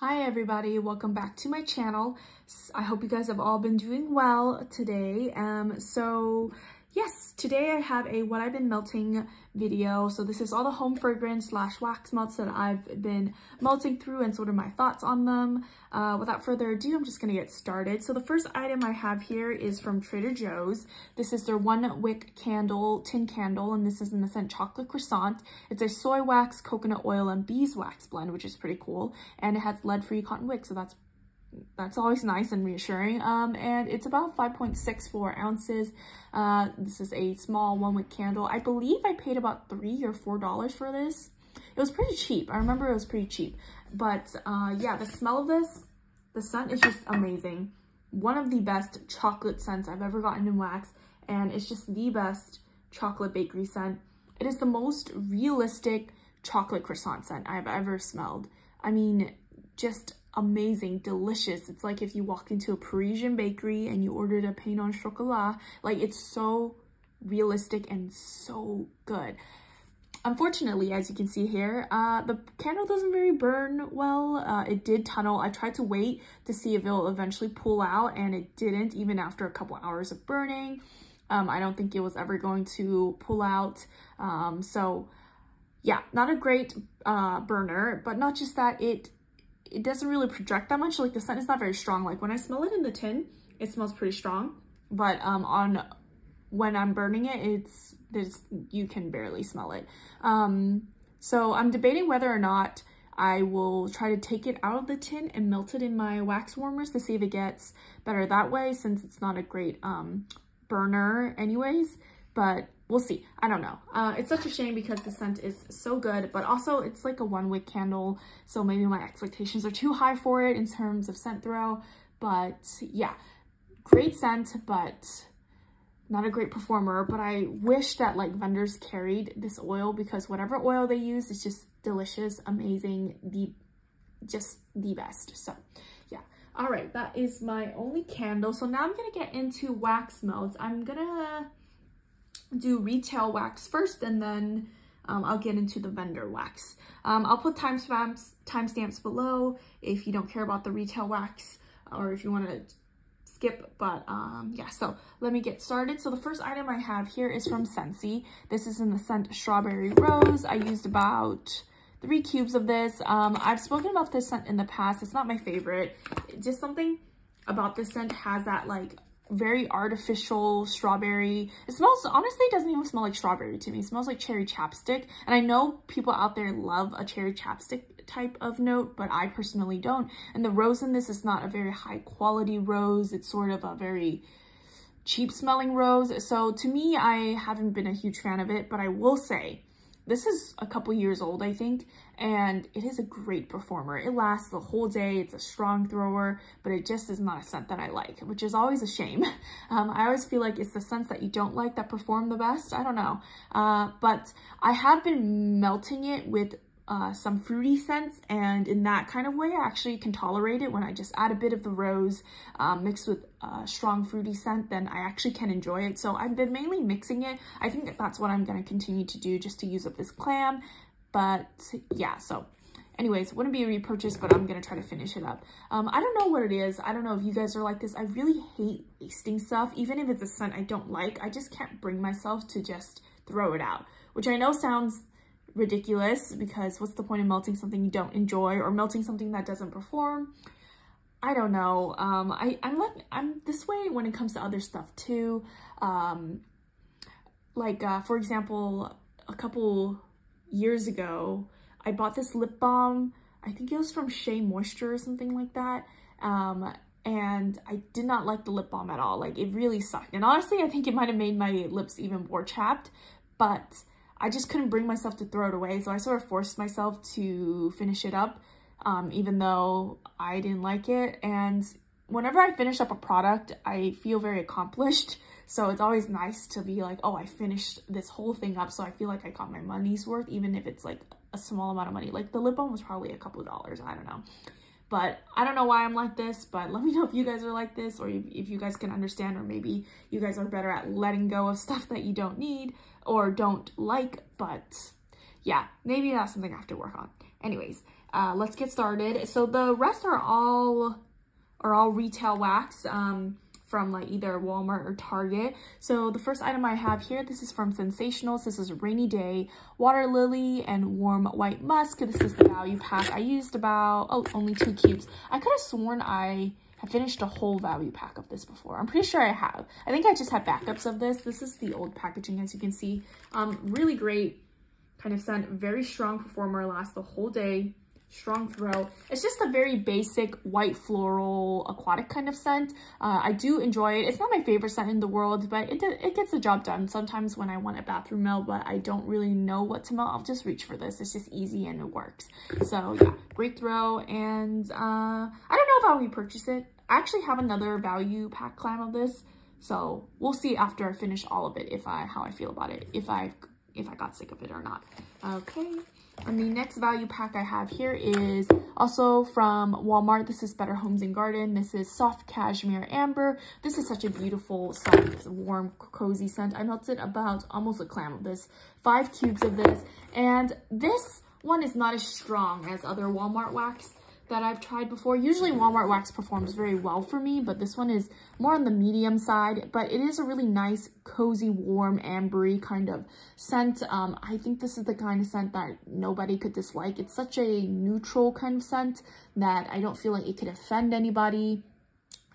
Hi everybody, welcome back to my channel. I hope you guys have all been doing well today. Um, so yes, today I have a what I've been melting video. So this is all the home fragrance slash wax melts that I've been melting through and sort of my thoughts on them. Uh, without further ado, I'm just gonna get started. So the first item I have here is from Trader Joe's. This is their one wick candle, tin candle, and this is in the scent Chocolate Croissant. It's a soy wax, coconut oil, and beeswax blend, which is pretty cool. And it has lead-free cotton wick, so that's that's always nice and reassuring. Um, and it's about 5.64 ounces. Uh, this is a small one wick candle. I believe I paid about three or four dollars for this. It was pretty cheap. I remember it was pretty cheap. But uh, yeah, the smell of this, the scent is just amazing. One of the best chocolate scents I've ever gotten in wax. And it's just the best chocolate bakery scent. It is the most realistic chocolate croissant scent I've ever smelled. I mean, just amazing, delicious. It's like if you walked into a Parisian bakery and you ordered a pain au chocolat, like it's so realistic and so good. Unfortunately, as you can see here, uh, the candle doesn't very burn well. Uh, it did tunnel. I tried to wait to see if it'll eventually pull out and it didn't even after a couple hours of burning. Um, I don't think it was ever going to pull out. Um, so yeah, not a great uh, burner, but not just that, it it doesn't really project that much. Like the scent is not very strong. Like when I smell it in the tin, it smells pretty strong. But um, on when I'm burning it, it's there's you can barely smell it. Um, so I'm debating whether or not I will try to take it out of the tin and melt it in my wax warmers to see if it gets better that way since it's not a great um, burner anyways. But we'll see. I don't know. Uh, it's such a shame because the scent is so good, but also it's like a one wick candle. So maybe my expectations are too high for it in terms of scent throw. But yeah, great scent, but not a great performer. But I wish that like vendors carried this oil because whatever oil they use is just delicious, amazing, the just the best. So yeah. All right, that is my only candle. So now I'm gonna get into wax melts. I'm gonna do retail wax first and then um, I'll get into the vendor wax. Um, I'll put timestamps timestamps below if you don't care about the retail wax or if you want to skip, but um, yeah, so let me get started. So the first item I have here is from Scentsy. This is in the scent Strawberry Rose. I used about three cubes of this. Um, I've spoken about this scent in the past. It's not my favorite. Just something about this scent has that like very artificial strawberry. It smells, honestly, it doesn't even smell like strawberry to me. It smells like cherry chapstick. And I know people out there love a cherry chapstick type of note, but I personally don't. And the rose in this is not a very high quality rose. It's sort of a very cheap smelling rose. So to me, I haven't been a huge fan of it, but I will say this is a couple years old, I think, and it is a great performer. It lasts the whole day. It's a strong thrower, but it just is not a scent that I like, which is always a shame. Um, I always feel like it's the scents that you don't like that perform the best. I don't know. Uh, but I have been melting it with uh, some fruity scents and in that kind of way I actually can tolerate it when I just add a bit of the rose um, mixed with a strong fruity scent then I actually can enjoy it so I've been mainly mixing it I think that that's what I'm going to continue to do just to use up this clam but yeah so anyways wouldn't be a repurchase but I'm gonna try to finish it up um, I don't know what it is I don't know if you guys are like this I really hate wasting stuff even if it's a scent I don't like I just can't bring myself to just throw it out which I know sounds ridiculous because what's the point of melting something you don't enjoy or melting something that doesn't perform? I don't know. Um, I, I'm like, I'm this way when it comes to other stuff too. Um, like, uh, for example, a couple years ago, I bought this lip balm. I think it was from Shea Moisture or something like that. Um, and I did not like the lip balm at all. Like, it really sucked. And honestly, I think it might have made my lips even more chapped. But I just couldn't bring myself to throw it away. So I sort of forced myself to finish it up, um, even though I didn't like it. And whenever I finish up a product, I feel very accomplished. So it's always nice to be like, oh, I finished this whole thing up. So I feel like I got my money's worth, even if it's like a small amount of money. Like the lip balm was probably a couple of dollars. I don't know. But I don't know why I'm like this, but let me know if you guys are like this or if you guys can understand or maybe you guys are better at letting go of stuff that you don't need or don't like, but yeah, maybe that's something I have to work on. Anyways, uh, let's get started. So the rest are all are all retail wax. Um, from like either Walmart or Target. So the first item I have here, this is from Scentsationals. This is Rainy Day Water Lily and Warm White Musk. This is the value pack. I used about, oh, only two cubes. I could have sworn I have finished a whole value pack of this before. I'm pretty sure I have. I think I just have backups of this. This is the old packaging, as you can see. Um, really great kind of scent. Very strong performer, lasts the whole day strong throw. It's just a very basic white floral aquatic kind of scent. Uh, I do enjoy it. It's not my favorite scent in the world, but it, it gets the job done. Sometimes when I want a bathroom melt, but I don't really know what to melt, I'll just reach for this. It's just easy and it works. So yeah, great throw. And uh, I don't know if I'll repurchase it. I actually have another value pack clam of this. So we'll see after I finish all of it if I how I feel about it, if I if I got sick of it or not. Okay. And the next value pack I have here is also from Walmart. This is Better Homes and Garden. This is Soft Cashmere Amber. This is such a beautiful, soft, warm, cozy scent. I melted about almost a clam of this. Five cubes of this. And this one is not as strong as other Walmart wax that I've tried before. Usually Walmart wax performs very well for me, but this one is more on the medium side, but it is a really nice, cozy, warm, ambery kind of scent. Um, I think this is the kind of scent that nobody could dislike. It's such a neutral kind of scent that I don't feel like it could offend anybody.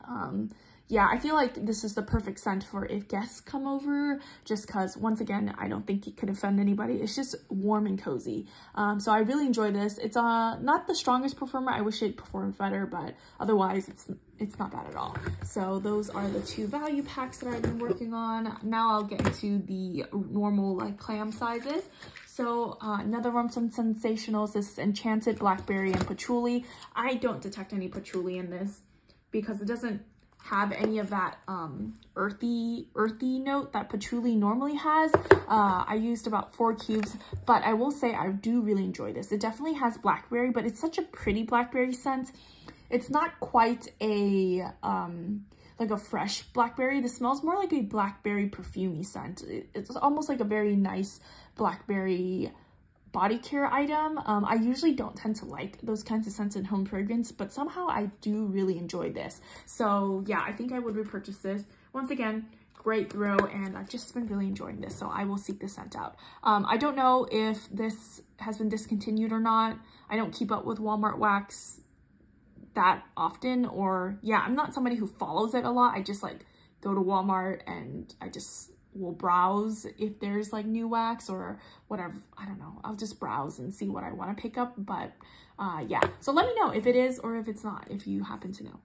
Um, yeah, I feel like this is the perfect scent for if guests come over, just because, once again, I don't think it could offend anybody. It's just warm and cozy. Um, so I really enjoy this. It's uh, not the strongest performer. I wish it performed better, but otherwise it's it's not bad at all. So those are the two value packs that I've been working on. Now I'll get into the normal like clam sizes. So uh, another one from Scentsationals. This is Enchanted Blackberry and Patchouli. I don't detect any patchouli in this because it doesn't have any of that um, earthy earthy note that patchouli normally has. Uh, I used about four cubes, but I will say I do really enjoy this. It definitely has blackberry, but it's such a pretty blackberry scent. It's not quite a, um, like a fresh blackberry. This smells more like a blackberry perfumey scent. It's almost like a very nice blackberry body care item. Um, I usually don't tend to like those kinds of scents in home fragrance, but somehow I do really enjoy this. So yeah, I think I would repurchase this. Once again, great throw and I've just been really enjoying this so I will seek this scent out. Um, I don't know if this has been discontinued or not. I don't keep up with Walmart wax that often or yeah, I'm not somebody who follows it a lot. I just like go to Walmart and I just will browse if there's like new wax or whatever. I don't know. I'll just browse and see what I want to pick up. But uh, yeah, so let me know if it is or if it's not, if you happen to know.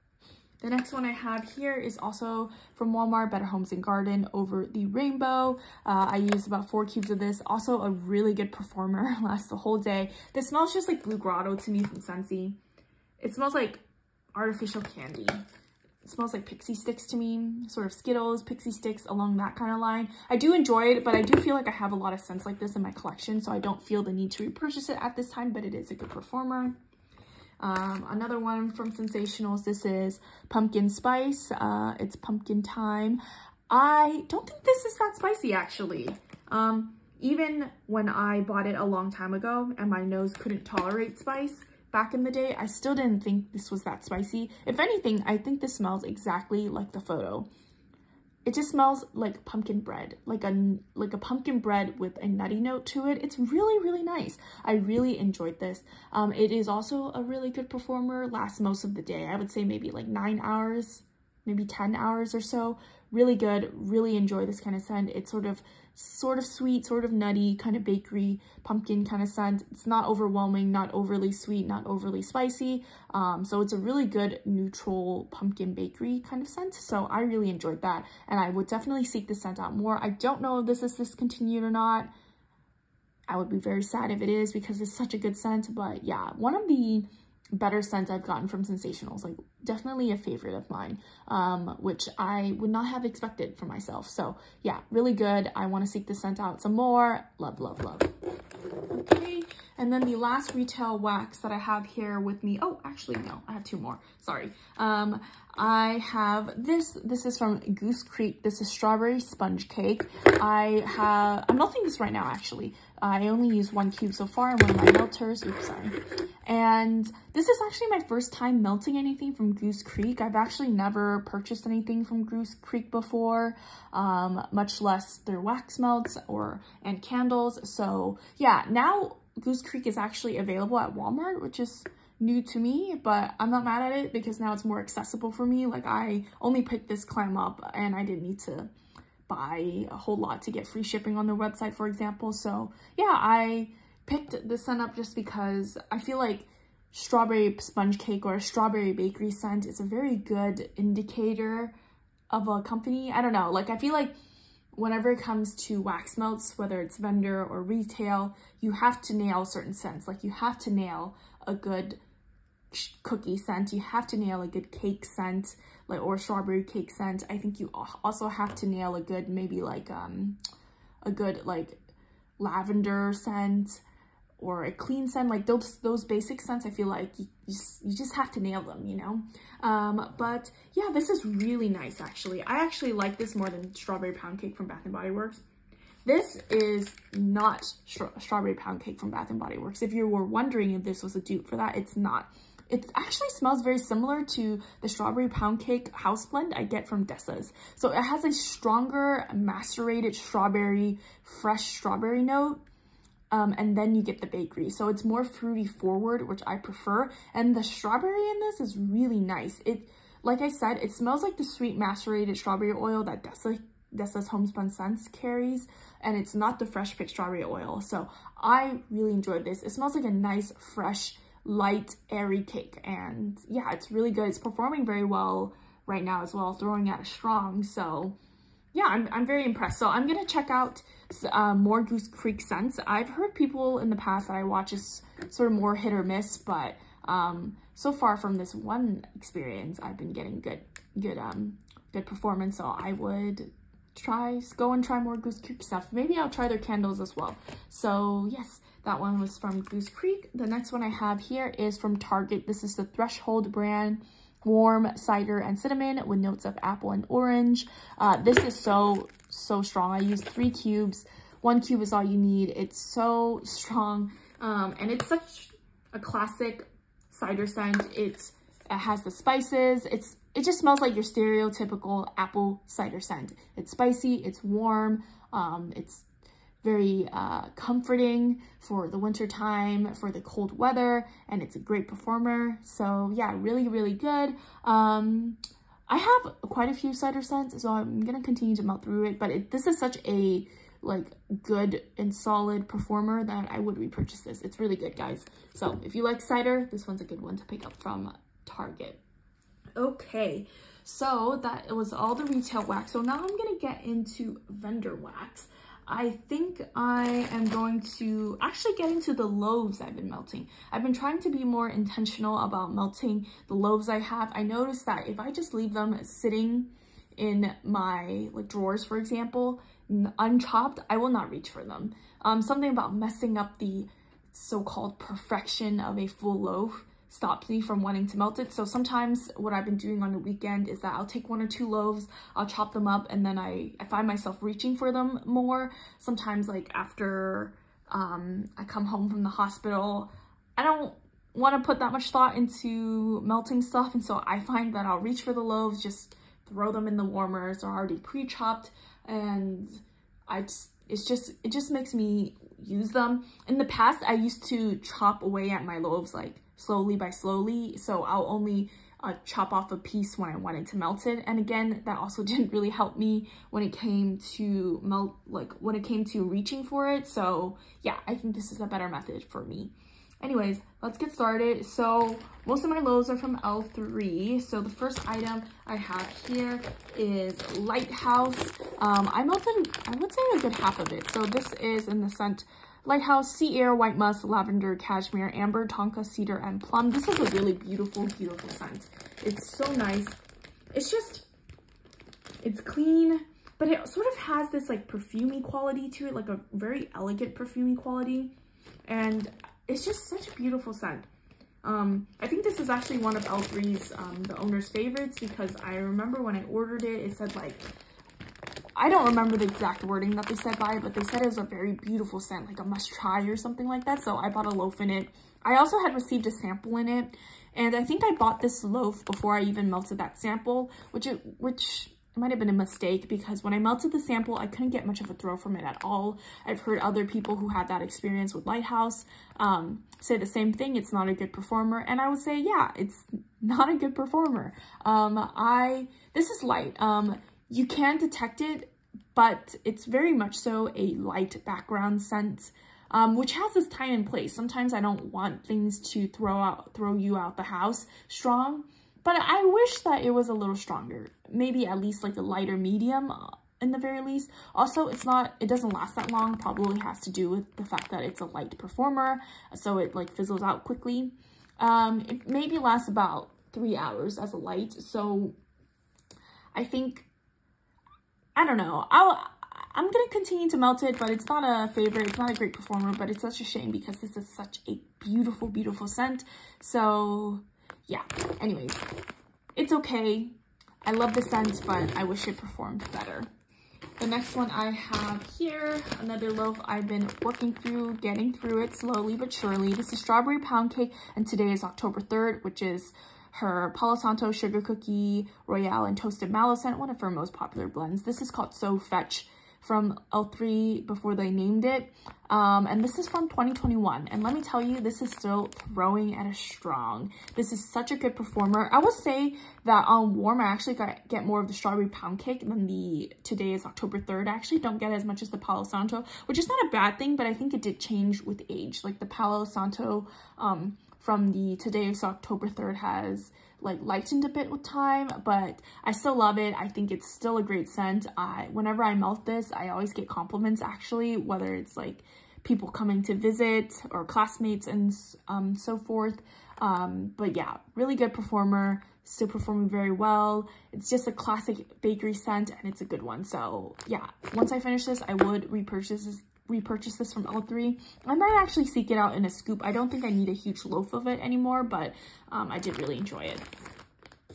The next one I have here is also from Walmart, Better Homes and Garden over the rainbow. Uh, I used about four cubes of this. Also a really good performer, lasts the whole day. This smells just like Blue Grotto to me from Scentsy. It smells like artificial candy. Smells like pixie sticks to me, sort of Skittles, pixie sticks along that kind of line. I do enjoy it, but I do feel like I have a lot of scents like this in my collection, so I don't feel the need to repurchase it at this time, but it is a good performer. Um, another one from Scentsationals, this is Pumpkin Spice. Uh, it's pumpkin time. I don't think this is that spicy, actually. Um, even when I bought it a long time ago and my nose couldn't tolerate spice, back in the day, I still didn't think this was that spicy. If anything, I think this smells exactly like the photo. It just smells like pumpkin bread, like a, like a pumpkin bread with a nutty note to it. It's really, really nice. I really enjoyed this. Um, it is also a really good performer, lasts most of the day. I would say maybe like nine hours, maybe 10 hours or so. Really good, really enjoy this kind of scent. It's sort of sort of sweet, sort of nutty, kind of bakery, pumpkin kind of scent. It's not overwhelming, not overly sweet, not overly spicy. Um, so it's a really good neutral pumpkin bakery kind of scent. So I really enjoyed that and I would definitely seek this scent out more. I don't know if this is discontinued or not. I would be very sad if it is because it's such a good scent. But yeah, one of the better scents I've gotten from Scentsationals. Like definitely a favorite of mine, um, which I would not have expected for myself. So yeah, really good. I want to seek this scent out some more. Love, love, love. Okay. And then the last retail wax that I have here with me, oh, actually, no, I have two more, sorry. Um, I have this, this is from Goose Creek. This is strawberry sponge cake. I have, I'm melting this right now, actually. I only used one cube so far in one of my melters. Oops, sorry. And this is actually my first time melting anything from Goose Creek. I've actually never purchased anything from Goose Creek before, um, much less their wax melts or and candles. So yeah, now Goose Creek is actually available at Walmart, which is new to me, but I'm not mad at it because now it's more accessible for me. Like I only picked this clam up and I didn't need to buy a whole lot to get free shipping on their website, for example. So yeah, I picked this scent up just because I feel like strawberry sponge cake or strawberry bakery scent is a very good indicator of a company. I don't know, like I feel like whenever it comes to wax melts, whether it's vendor or retail, you have to nail certain scents. Like you have to nail a good cookie scent. You have to nail a good cake scent like or strawberry cake scent. I think you also have to nail a good maybe like um a good like lavender scent or a clean scent like those those basic scents i feel like you, you, just, you just have to nail them you know? Um but yeah this is really nice actually. I actually like this more than strawberry pound cake from bath and body works. This is not strawberry pound cake from bath and body works. If you were wondering if this was a dupe for that it's not. It actually smells very similar to the strawberry pound cake house blend I get from Dessa's. So it has a stronger macerated strawberry, fresh strawberry note. Um, and then you get the bakery. So it's more fruity forward, which I prefer. And the strawberry in this is really nice. It, like I said, it smells like the sweet macerated strawberry oil that Dessa, Dessa's Homespun Scents carries. And it's not the fresh picked strawberry oil. So I really enjoyed this. It smells like a nice, fresh, light, airy cake. And yeah, it's really good. It's performing very well right now as well, throwing out a strong. So yeah, I'm, I'm very impressed. So I'm going to check out uh, more Goose Creek scents. I've heard people in the past that I watch is sort of more hit or miss, but um, so far from this one experience, I've been getting good, good, um, good performance. So I would try, go and try more Goose Creek stuff. Maybe I'll try their candles as well. So yes, that one was from Goose Creek. The next one I have here is from Target. This is the Threshold brand warm cider and cinnamon with notes of apple and orange. Uh, this is so, so strong. I used three cubes. One cube is all you need. It's so strong. Um, and it's such a classic cider scent. It's, it has the spices. It's It just smells like your stereotypical apple cider scent. It's spicy. It's warm. Um, it's very uh, comforting for the winter time, for the cold weather, and it's a great performer. So yeah, really, really good. Um, I have quite a few cider scents, so I'm gonna continue to melt through it, but it, this is such a like good and solid performer that I would repurchase this. It's really good, guys. So if you like cider, this one's a good one to pick up from Target. Okay, so that was all the retail wax. So now I'm gonna get into vendor wax. I think I am going to actually get into the loaves I've been melting. I've been trying to be more intentional about melting the loaves I have. I noticed that if I just leave them sitting in my like drawers, for example, unchopped, I will not reach for them. Um, something about messing up the so-called perfection of a full loaf stops me from wanting to melt it. So sometimes what I've been doing on the weekend is that I'll take one or two loaves, I'll chop them up, and then I, I find myself reaching for them more. Sometimes like after um, I come home from the hospital, I don't want to put that much thought into melting stuff. And so I find that I'll reach for the loaves, just throw them in the warmers, they're already pre-chopped. And I just, it's just, it just makes me use them. In the past, I used to chop away at my loaves like slowly by slowly. So I'll only uh, chop off a piece when I wanted to melt it. And again, that also didn't really help me when it came to melt, like when it came to reaching for it. So yeah, I think this is a better method for me. Anyways, let's get started. So most of my loaves are from L3. So the first item I have here is Lighthouse. Um, I melted, I would say a good half of it. So this is in the scent Lighthouse, Sea Air, White Musk, Lavender, Cashmere, Amber, Tonka, Cedar, and Plum. This is a really beautiful, beautiful scent. It's so nice. It's just, it's clean, but it sort of has this like perfumey quality to it, like a very elegant perfumey quality. And it's just such a beautiful scent. Um, I think this is actually one of L3's, um, the owner's favorites because I remember when I ordered it, it said like, I don't remember the exact wording that they said by it, but they said it was a very beautiful scent, like a must try or something like that. So I bought a loaf in it. I also had received a sample in it. And I think I bought this loaf before I even melted that sample, which it, which might have been a mistake because when I melted the sample, I couldn't get much of a throw from it at all. I've heard other people who had that experience with Lighthouse um, say the same thing. It's not a good performer. And I would say, yeah, it's not a good performer. Um, I, this is light. Um, you can detect it, but it's very much so a light background scent. Um, which has its time and place. Sometimes I don't want things to throw out, throw you out the house strong. But I wish that it was a little stronger. Maybe at least like a lighter medium uh, in the very least. Also, it's not, it doesn't last that long. Probably has to do with the fact that it's a light performer. So it like fizzles out quickly. Um, it maybe lasts about three hours as a light. So I think, I don't know. I'll, I'm going to continue to melt it, but it's not a favorite. It's not a great performer, but it's such a shame because this is such a beautiful, beautiful scent. So yeah, anyways, it's okay. I love the scent, but I wish it performed better. The next one I have here, another loaf I've been working through, getting through it slowly but surely. This is Strawberry Pound Cake, and today is October 3rd, which is her Palo Santo Sugar Cookie Royale and Toasted Mallow scent, one of her most popular blends. This is called So Fetch from L3 before they named it. Um, and this is from 2021. And let me tell you, this is still throwing at a strong. This is such a good performer. I will say that on warm, I actually got, get more of the strawberry pound cake than the today is October 3rd. I actually don't get as much as the Palo Santo, which is not a bad thing, but I think it did change with age. Like the Palo Santo um, from the today is October 3rd has like lightened a bit with time, but I still love it. I think it's still a great scent. I Whenever I melt this, I always get compliments actually, whether it's like people coming to visit or classmates and um, so forth. Um, but yeah, really good performer, still performing very well. It's just a classic bakery scent and it's a good one. So yeah, once I finish this, I would repurchase this repurchase this from L3. I might actually seek it out in a scoop. I don't think I need a huge loaf of it anymore, but um, I did really enjoy it.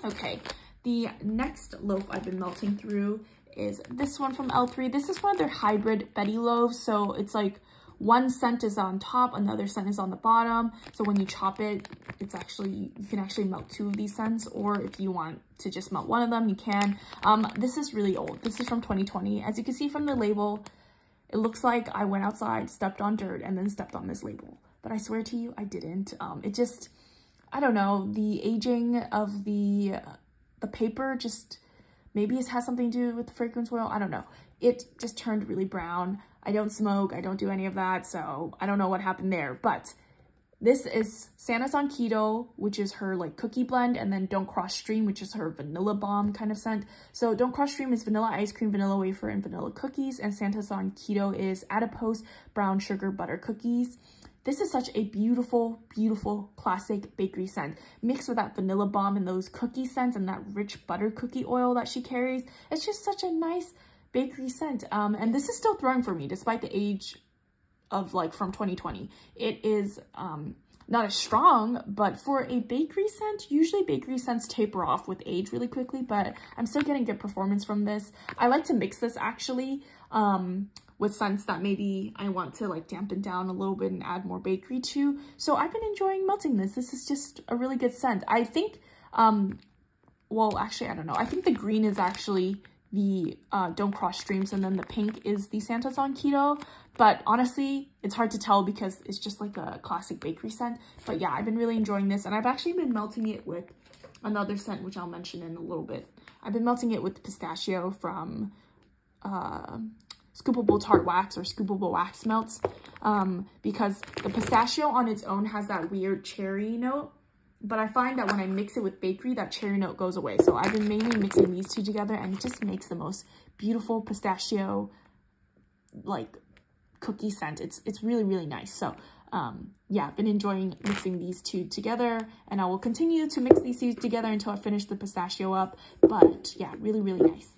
Okay, the next loaf I've been melting through is this one from L3. This is one of their hybrid Betty loaves. So it's like one scent is on top, another scent is on the bottom. So when you chop it, it's actually, you can actually melt two of these scents, or if you want to just melt one of them, you can. Um, this is really old. This is from 2020. As you can see from the label, it looks like I went outside, stepped on dirt, and then stepped on this label. But I swear to you, I didn't. Um, it just, I don't know, the aging of the, the paper just, maybe it has something to do with the fragrance oil. I don't know. It just turned really brown. I don't smoke. I don't do any of that. So I don't know what happened there. But this is Santa's on Keto, which is her like cookie blend, and then Don't Cross Stream, which is her vanilla bomb kind of scent. So Don't Cross Stream is vanilla ice cream, vanilla wafer, and vanilla cookies, and Santa's on Keto is adipose brown sugar butter cookies. This is such a beautiful, beautiful classic bakery scent. Mixed with that vanilla bomb and those cookie scents and that rich butter cookie oil that she carries. It's just such a nice bakery scent. Um, and this is still throwing for me despite the age of like from 2020. It is um, not as strong, but for a bakery scent, usually bakery scents taper off with age really quickly, but I'm still getting good performance from this. I like to mix this actually um, with scents that maybe I want to like dampen down a little bit and add more bakery to. So I've been enjoying melting this. This is just a really good scent. I think, um, well, actually, I don't know. I think the green is actually the uh, Don't Cross Streams and then the pink is the Santa's on Keto. But honestly, it's hard to tell because it's just like a classic bakery scent. But yeah, I've been really enjoying this and I've actually been melting it with another scent, which I'll mention in a little bit. I've been melting it with pistachio from uh, Scoopable Tart Wax or Scoopable Wax Melts um, because the pistachio on its own has that weird cherry note but I find that when I mix it with bakery, that cherry note goes away. So I've been mainly mixing these two together and it just makes the most beautiful pistachio, like, cookie scent. It's, it's really, really nice. So, um, yeah, I've been enjoying mixing these two together and I will continue to mix these two together until I finish the pistachio up. But yeah, really, really nice.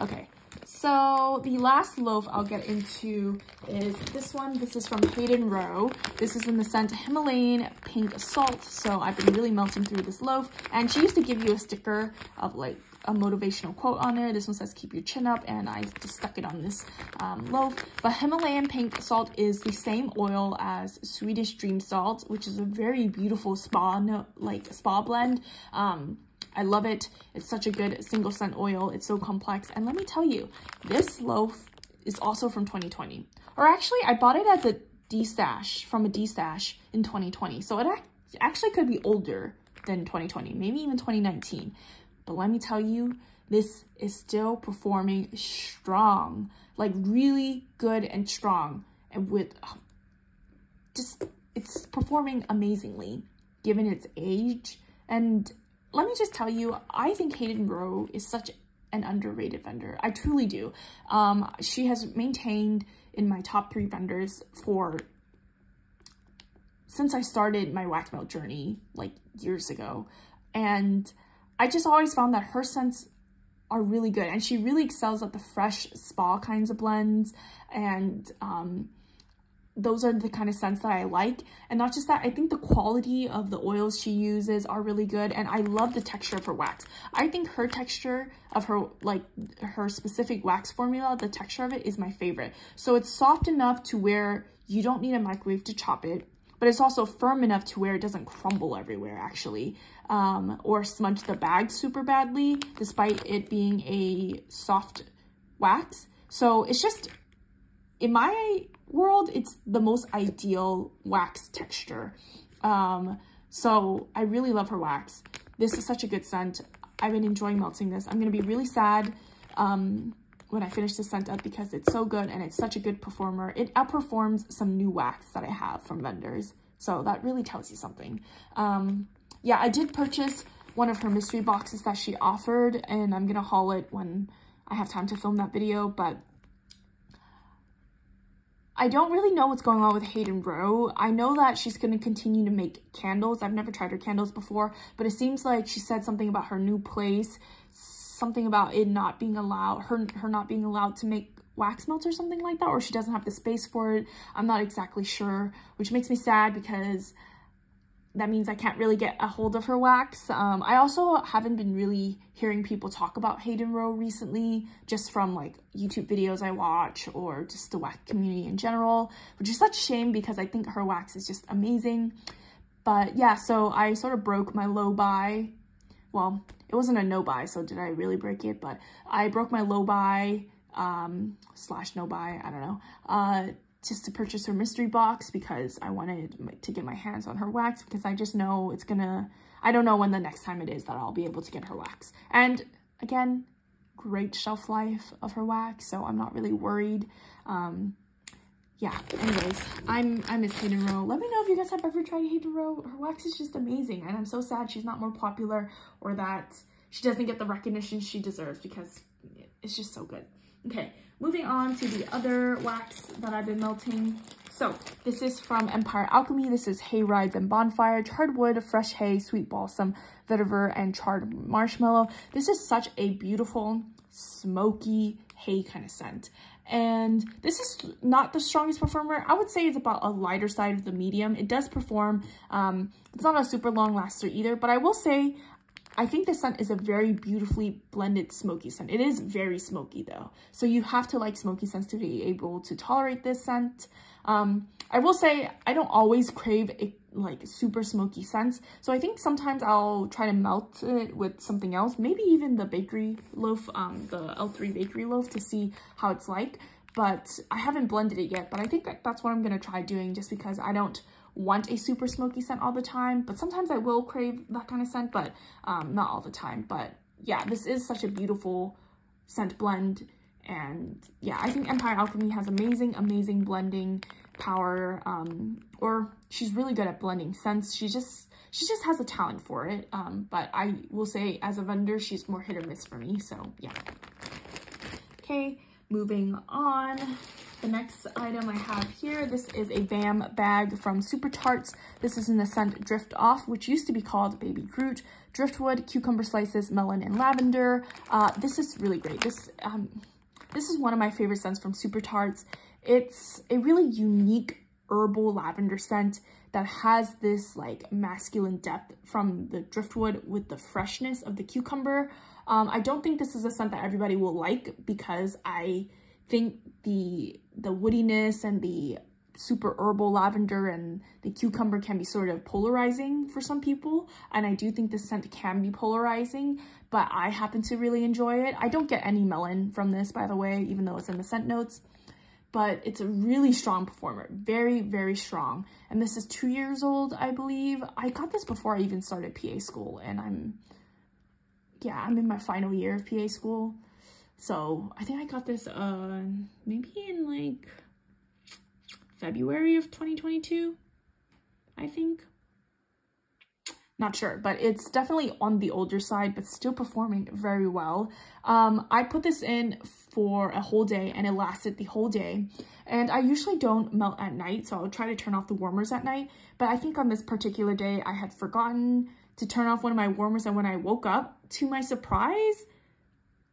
Okay, So the last loaf I'll get into is this one. This is from Hayden Rowe. This is in the scent Himalayan Pink Salt. So I've been really melting through this loaf. And she used to give you a sticker of like a motivational quote on there. This one says, keep your chin up, and I just stuck it on this um, loaf. But Himalayan pink salt is the same oil as Swedish Dream Salt, which is a very beautiful spa, no, like spa blend. Um, I love it. It's such a good single scent oil. It's so complex. And let me tell you, this loaf is also from 2020. Or actually, I bought it as a D-stash, from a D-stash in 2020. So it actually could be older than 2020, maybe even 2019. But let me tell you, this is still performing strong, like really good and strong. And with just, it's performing amazingly given its age. And let me just tell you, I think Hayden Rowe is such an underrated vendor. I truly do. Um, she has maintained in my top three vendors for since I started my wax melt journey like years ago. And I just always found that her scents are really good and she really excels at the fresh spa kinds of blends and um, those are the kind of scents that I like. And not just that, I think the quality of the oils she uses are really good. And I love the texture of her wax. I think her texture of her, like her specific wax formula, the texture of it is my favorite. So it's soft enough to where you don't need a microwave to chop it but it's also firm enough to where it doesn't crumble everywhere actually um, or smudge the bag super badly despite it being a soft wax. So it's just, in my world, it's the most ideal wax texture. Um, so I really love her wax. This is such a good scent. I've been enjoying melting this. I'm going to be really sad um, when I finish this scent up because it's so good and it's such a good performer. It outperforms some new wax that I have from vendors. So that really tells you something. Um, yeah, I did purchase one of her mystery boxes that she offered and I'm going to haul it when I have time to film that video, but I don't really know what's going on with Hayden Rowe. I know that she's going to continue to make candles. I've never tried her candles before, but it seems like she said something about her new place something about it not being allowed, her, her not being allowed to make wax melts or something like that, or she doesn't have the space for it. I'm not exactly sure, which makes me sad because that means I can't really get a hold of her wax. Um, I also haven't been really hearing people talk about Hayden Rowe recently, just from like YouTube videos I watch or just the wax community in general, which is such a shame because I think her wax is just amazing. But yeah, so I sort of broke my low buy well, it wasn't a no buy, so did I really break it? But I broke my low buy um, slash no buy, I don't know, uh, just to purchase her mystery box because I wanted to get my hands on her wax because I just know it's gonna, I don't know when the next time it is that I'll be able to get her wax. And again, great shelf life of her wax, so I'm not really worried. Um, yeah, anyways, I'm I miss Hayden Rowe. Let me know if you guys have ever tried Hayden Rowe. Her wax is just amazing, and I'm so sad she's not more popular or that she doesn't get the recognition she deserves because it's just so good. Okay, moving on to the other wax that I've been melting. So this is from Empire Alchemy. This is Hay Rides and Bonfire, Charred Wood, Fresh Hay, Sweet Balsam, Vetiver, and Charred Marshmallow. This is such a beautiful, smoky hay kind of scent. And this is not the strongest performer. I would say it's about a lighter side of the medium. It does perform. Um, it's not a super long laster either, but I will say I think the scent is a very beautifully blended smoky scent. It is very smoky though. So you have to like smoky scents to be able to tolerate this scent. Um, I will say I don't always crave a like super smoky scents. So I think sometimes I'll try to melt it with something else, maybe even the bakery loaf, um, the L3 bakery loaf to see how it's like. But I haven't blended it yet, but I think that that's what I'm going to try doing just because I don't want a super smoky scent all the time. But sometimes I will crave that kind of scent, but um, not all the time. But yeah, this is such a beautiful scent blend. And yeah, I think Empire Alchemy has amazing, amazing blending power. Um, or she's really good at blending scents. She just she just has a talent for it. Um, but I will say as a vendor, she's more hit or miss for me. So yeah. Okay, moving on. The next item I have here, this is a BAM bag from Super Tarts. This is in the scent Drift Off, which used to be called Baby Groot. Driftwood, cucumber slices, melon, and lavender. Uh, this is really great. This um, This is one of my favorite scents from Super Tarts. It's a really unique herbal lavender scent that has this like masculine depth from the driftwood with the freshness of the cucumber. Um, I don't think this is a scent that everybody will like because I think the the woodiness and the super herbal lavender and the cucumber can be sort of polarizing for some people. And I do think this scent can be polarizing, but I happen to really enjoy it. I don't get any melon from this, by the way, even though it's in the scent notes. But it's a really strong performer. Very, very strong. And this is two years old, I believe. I got this before I even started PA school. And I'm, yeah, I'm in my final year of PA school. So I think I got this uh maybe in like February of 2022, I think. Not sure, but it's definitely on the older side, but still performing very well. Um, I put this in for a whole day and it lasted the whole day. And I usually don't melt at night, so I'll try to turn off the warmers at night. But I think on this particular day, I had forgotten to turn off one of my warmers. And when I woke up, to my surprise,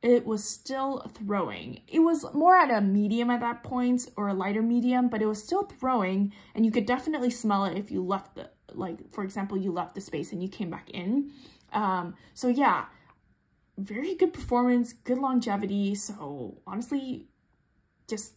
it was still throwing. It was more at a medium at that point or a lighter medium, but it was still throwing and you could definitely smell it if you left the, like, for example, you left the space and you came back in. Um, so yeah, very good performance, good longevity. So honestly, just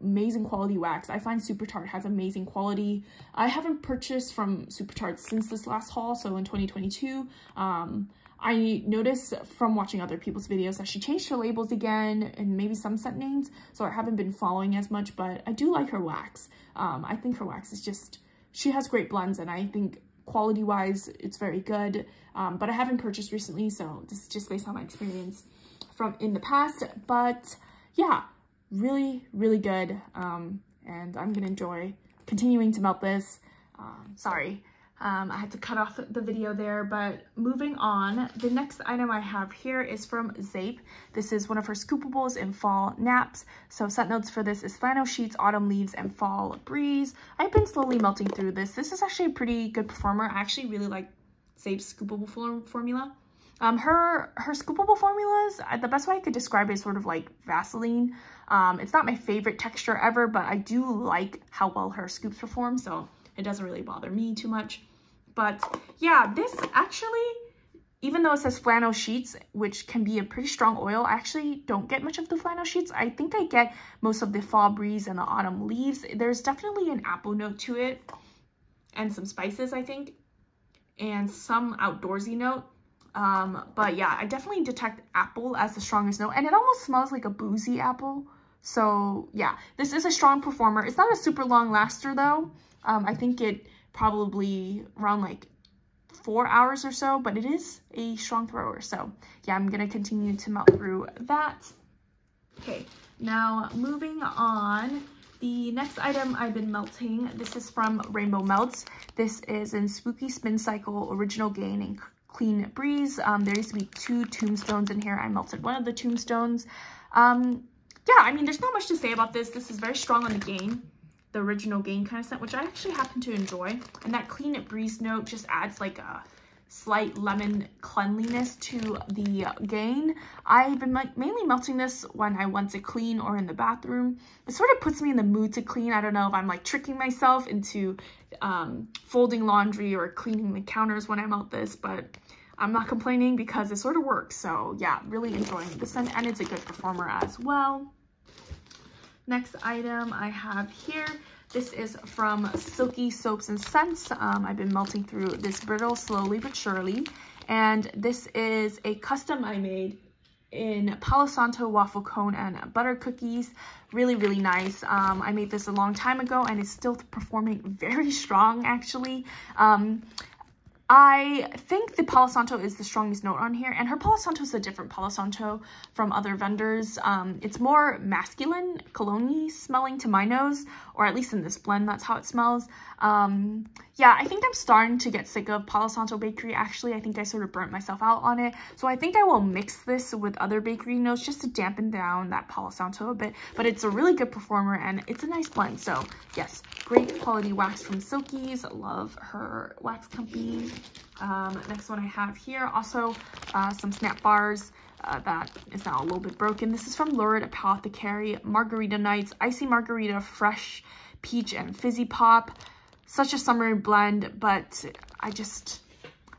amazing quality wax. I find Super Tart has amazing quality. I haven't purchased from Super Tart since this last haul, so in 2022. Um, I noticed from watching other people's videos that she changed her labels again and maybe some scent names, so I haven't been following as much, but I do like her wax. Um, I think her wax is just, she has great blends and I think quality-wise it's very good, um, but I haven't purchased recently, so this is just based on my experience from in the past, but yeah, really, really good, um, and I'm gonna enjoy continuing to melt this. Um, sorry, um, I had to cut off the video there, but moving on, the next item I have here is from Zeep. This is one of her scoopables in fall naps. So set notes for this is flannel sheets, autumn leaves, and fall breeze. I've been slowly melting through this. This is actually a pretty good performer. I actually really like Zeep's scoopable form formula. Um, her her scoopable formulas, uh, the best way I could describe it is sort of like Vaseline. Um, it's not my favorite texture ever, but I do like how well her scoops perform, so it doesn't really bother me too much. But yeah, this actually, even though it says flannel sheets, which can be a pretty strong oil, I actually don't get much of the flannel sheets. I think I get most of the fall breeze and the autumn leaves. There's definitely an apple note to it and some spices, I think, and some outdoorsy note. Um, but yeah, I definitely detect apple as the strongest note, and it almost smells like a boozy apple. So yeah, this is a strong performer. It's not a super long laster though. Um, I think it probably around like four hours or so, but it is a strong thrower. So yeah, I'm gonna continue to melt through that. Okay, now moving on. The next item I've been melting, this is from Rainbow Melts. This is in Spooky Spin Cycle Original Gain and Clean Breeze. Um, there used to be two tombstones in here. I melted one of the tombstones. Um, yeah, I mean, there's not much to say about this. This is very strong on the gain the original Gain kind of scent, which I actually happen to enjoy. And that Clean It Breeze note just adds like a slight lemon cleanliness to the Gain. I've been like mainly melting this when I want to clean or in the bathroom. It sort of puts me in the mood to clean. I don't know if I'm like tricking myself into um, folding laundry or cleaning the counters when I melt this, but I'm not complaining because it sort of works. So yeah, really enjoying the scent and it's a good performer as well. Next item I have here, this is from Silky Soaps and Scents. Um, I've been melting through this brittle slowly but surely. And this is a custom I made in Palo Santo waffle cone and butter cookies. Really, really nice. Um, I made this a long time ago and it's still performing very strong actually. Um, I think the Palo Santo is the strongest note on here, and her Palo Santo is a different Palo Santo from other vendors. Um, it's more masculine, cologne smelling to my nose, or at least in this blend, that's how it smells. Um, yeah, I think I'm starting to get sick of Palo Santo Bakery, actually. I think I sort of burnt myself out on it, so I think I will mix this with other bakery notes just to dampen down that Palo Santo a bit, but it's a really good performer, and it's a nice blend, so yes, great quality wax from Silkeys. Love her wax company. Um, next one I have here, also uh, some snap bars. uh, that is now a little bit broken. This is from Lurid Apothecary, Margarita Nights, Icy Margarita, Fresh Peach and Fizzy Pop. Such a summery blend, but I just,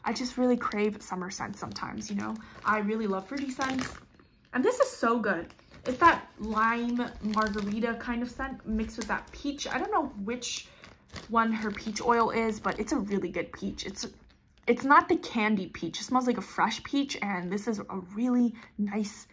I just really crave summer scents sometimes, you know? I really love fruity scents. And this is so good. It's that lime margarita kind of scent mixed with that peach. I don't know which one her peach oil is, but it's a really good peach. It's it's not the candy peach. It smells like a fresh peach, and this is a really nice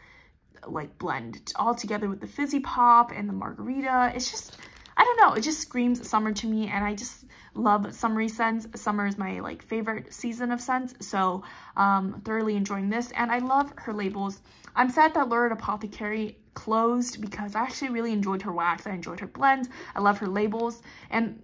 like blend all together with the fizzy pop and the margarita. It's just, I don't know, it just screams summer to me, and I just love summery scents. Summer is my like favorite season of scents, so um, thoroughly enjoying this, and I love her labels. I'm sad that Lurid Apothecary closed because I actually really enjoyed her wax. I enjoyed her blends. I love her labels, and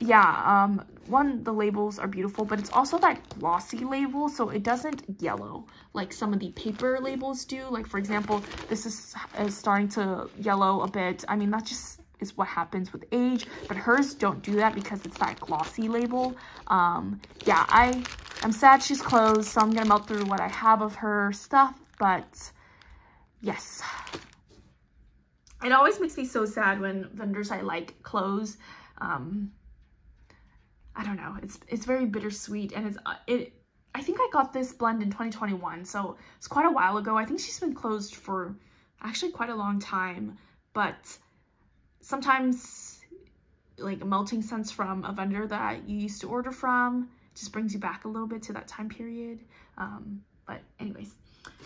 yeah, um, one, the labels are beautiful, but it's also that glossy label, so it doesn't yellow like some of the paper labels do. Like, for example, this is, is starting to yellow a bit. I mean, that just is what happens with age, but hers don't do that because it's that glossy label. Um, yeah, I, I'm sad she's closed, so I'm gonna melt through what I have of her stuff, but yes. It always makes me so sad when vendors I like close. Um, I don't know. It's it's very bittersweet and it's uh, it. I think I got this blend in 2021, so it's quite a while ago. I think she's been closed for actually quite a long time, but sometimes like melting scents from a vendor that you used to order from just brings you back a little bit to that time period. Um, but anyways,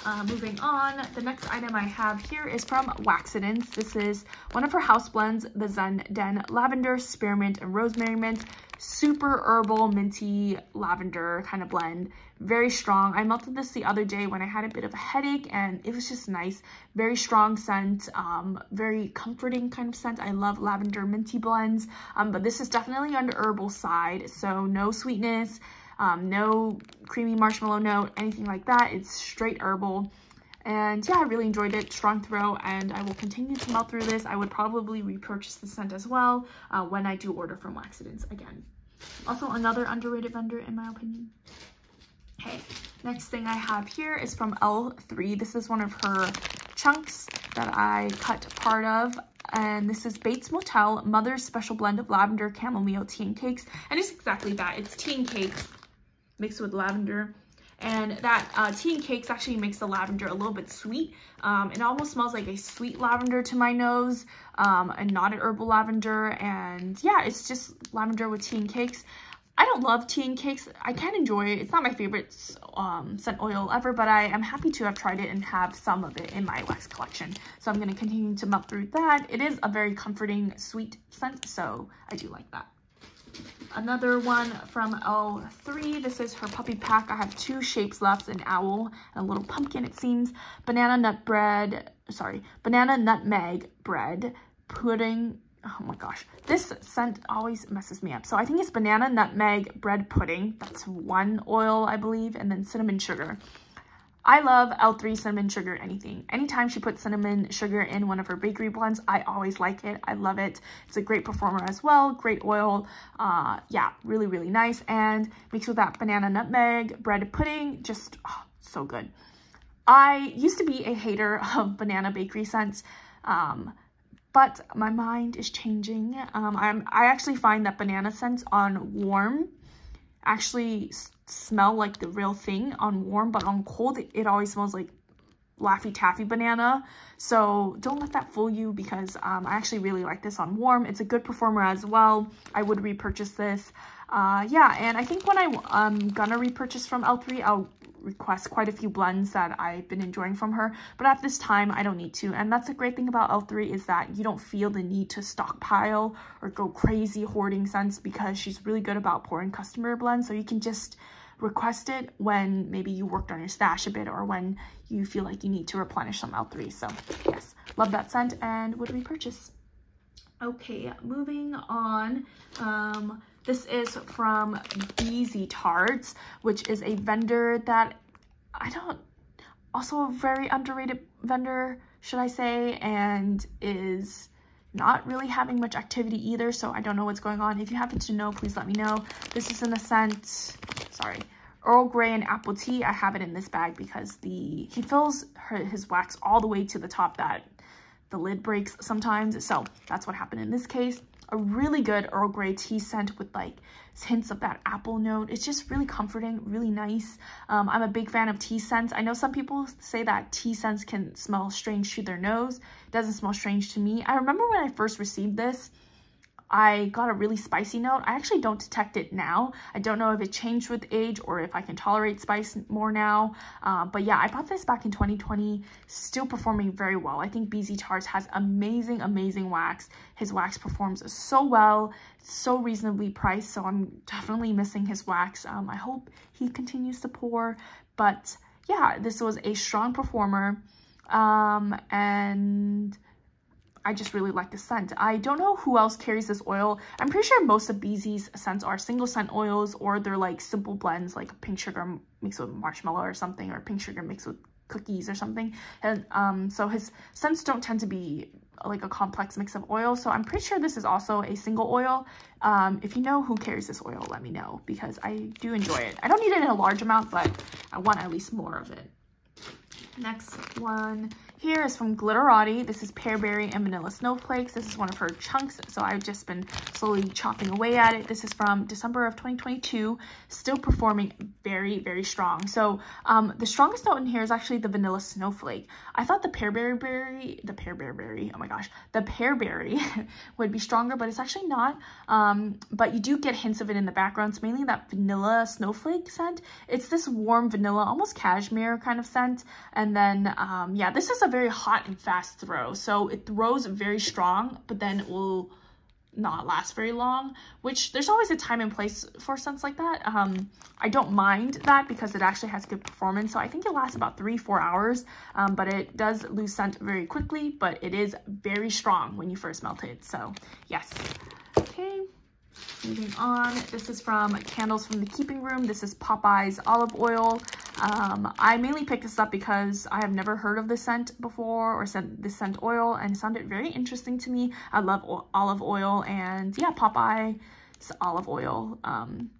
uh, moving on, the next item I have here is from Waxidents. This is one of her house blends, the Zen Den Lavender, Spearmint, and Rosemary Mint. Super herbal, minty, lavender kind of blend. Very strong. I melted this the other day when I had a bit of a headache and it was just nice. Very strong scent, um, very comforting kind of scent. I love lavender minty blends, um, but this is definitely on the herbal side, so no sweetness um, no creamy marshmallow note, anything like that. It's straight herbal. And yeah, I really enjoyed it. Strong throw, and I will continue to melt through this. I would probably repurchase the scent as well uh, when I do order from Waxidents again. Also, another underrated vendor in my opinion. Okay, next thing I have here is from L3. This is one of her chunks that I cut part of. And this is Bates Motel Mother's Special Blend of Lavender Chamomile Tea and Cakes. And it's exactly that. It's tea and cakes mixed with lavender. And that uh, tea and cakes actually makes the lavender a little bit sweet. Um, it almost smells like a sweet lavender to my nose um, and not an herbal lavender. And yeah, it's just lavender with tea and cakes. I don't love tea and cakes. I can enjoy it. It's not my favorite um, scent oil ever, but I am happy to have tried it and have some of it in my wax collection. So I'm going to continue to melt through that. It is a very comforting, sweet scent, so I do like that. Another one from L3. This is her puppy pack. I have two shapes left, an owl and a little pumpkin, it seems. Banana nut bread, sorry, banana nutmeg bread, pudding, oh my gosh, this scent always messes me up. So I think it's banana nutmeg bread pudding. That's one oil, I believe, and then cinnamon sugar. I love L3 cinnamon sugar anything. Anytime she puts cinnamon sugar in one of her bakery blends, I always like it. I love it. It's a great performer as well. Great oil. Uh, yeah, really, really nice. And mixed with that banana nutmeg bread pudding, just oh, so good. I used to be a hater of banana bakery scents, um, but my mind is changing. Um, I'm, I actually find that banana scents on warm actually smell like the real thing on warm, but on cold, it always smells like Laffy Taffy banana. So don't let that fool you because um, I actually really like this on warm. It's a good performer as well. I would repurchase this. Uh, yeah, and I think when I, I'm gonna repurchase from L3, I'll request quite a few blends that I've been enjoying from her, but at this time I don't need to. And that's a great thing about L3 is that you don't feel the need to stockpile or go crazy hoarding scents because she's really good about pouring customer blends. So you can just request it when maybe you worked on your stash a bit or when you feel like you need to replenish some L3. So yes, love that scent and would repurchase. Okay, moving on. Um, this is from Beezy Tarts, which is a vendor that I don't, also a very underrated vendor, should I say, and is not really having much activity either, so I don't know what's going on. If you happen to know, please let me know. This is in the scent, sorry, Earl Grey and Apple Tea. I have it in this bag because the he fills her, his wax all the way to the top that the lid breaks sometimes. So that's what happened in this case a really good Earl Grey tea scent with like hints of that apple note. It's just really comforting, really nice. Um, I'm a big fan of tea scents. I know some people say that tea scents can smell strange to their nose. It doesn't smell strange to me. I remember when I first received this, I got a really spicy note. I actually don't detect it now. I don't know if it changed with age or if I can tolerate spice more now. Uh, but yeah, I bought this back in 2020, still performing very well. I think Beezy Tarts has amazing, amazing wax. His wax performs so well, so reasonably priced. So I'm definitely missing his wax. Um, I hope he continues to pour. But yeah, this was a strong performer. Um, and I just really like the scent. I don't know who else carries this oil. I'm pretty sure most of Beezy's scents are single scent oils or they're like simple blends like pink sugar mixed with marshmallow or something or pink sugar mixed with cookies or something. And um, so his scents don't tend to be like a complex mix of oil. So I'm pretty sure this is also a single oil. Um, if you know who carries this oil, let me know because I do enjoy it. I don't need it in a large amount, but I want at least more of it. Next one here is from Glitterati. This is Pear Berry and Vanilla Snowflakes. This is one of her chunks, so I've just been slowly chopping away at it. This is from December of 2022, still performing very, very strong. So um, the strongest note in here is actually the Vanilla Snowflake. I thought the Pear Berry Berry, the Pear Berry Berry, oh my gosh, the Pear Berry would be stronger, but it's actually not. Um, but you do get hints of it in the background. It's mainly that Vanilla Snowflake scent. It's this warm vanilla, almost cashmere kind of scent. And then, um, yeah, this is a very hot and fast throw. So it throws very strong, but then it will not last very long, which there's always a time and place for scents like that. Um, I don't mind that because it actually has good performance. So I think it lasts about three, four hours, um, but it does lose scent very quickly, but it is very strong when you first melt it. So yes. Okay. Moving on, this is from Candles from the Keeping Room. This is Popeye's olive oil. Um, I mainly picked this up because I have never heard of this scent before or scent, this scent oil and it sounded very interesting to me. I love olive oil and yeah, Popeye's olive oil. Um,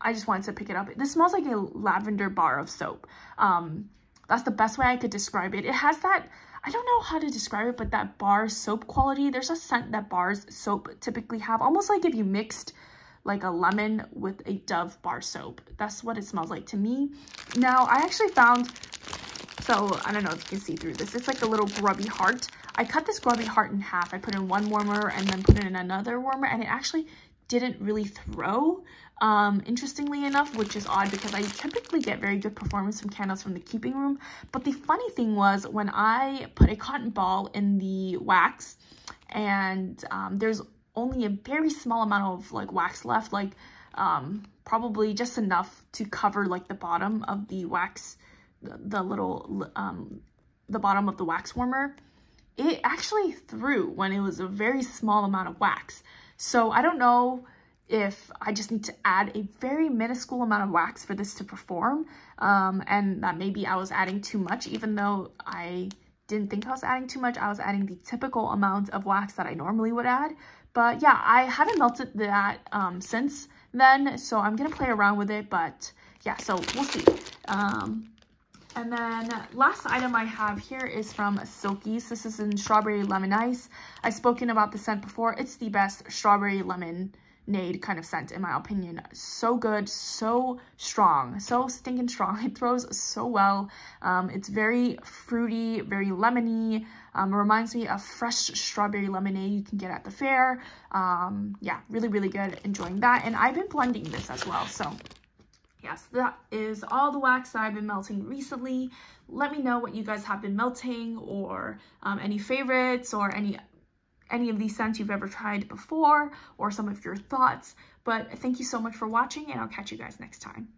I just wanted to pick it up. This smells like a lavender bar of soap. Um, that's the best way I could describe it. It has that I don't know how to describe it, but that bar soap quality, there's a scent that bars soap typically have, almost like if you mixed like a lemon with a Dove bar soap. That's what it smells like to me. Now, I actually found, so I don't know if you can see through this, it's like a little grubby heart. I cut this grubby heart in half. I put in one warmer and then put in another warmer, and it actually didn't really throw, um, interestingly enough, which is odd because I typically get very good performance from candles from the keeping room. But the funny thing was when I put a cotton ball in the wax and um, there's only a very small amount of like wax left, like um, probably just enough to cover like the bottom of the wax, the, the little, um, the bottom of the wax warmer. It actually threw when it was a very small amount of wax. So I don't know if I just need to add a very minuscule amount of wax for this to perform um, and that maybe I was adding too much even though I didn't think I was adding too much. I was adding the typical amount of wax that I normally would add. But yeah, I haven't melted that um, since then, so I'm going to play around with it. But yeah, so we'll see. Um, and then last item I have here is from Silkeys. This is in Strawberry Lemon Ice. I've spoken about the scent before. It's the best strawberry lemonade kind of scent in my opinion. So good, so strong, so stinking strong. It throws so well. Um, it's very fruity, very lemony. Um, reminds me of fresh strawberry lemonade you can get at the fair. Um, yeah, really, really good. Enjoying that. And I've been blending this as well. So yes, that is all the wax that I've been melting recently. Let me know what you guys have been melting or um, any favorites or any any of these scents you've ever tried before or some of your thoughts. But thank you so much for watching and I'll catch you guys next time.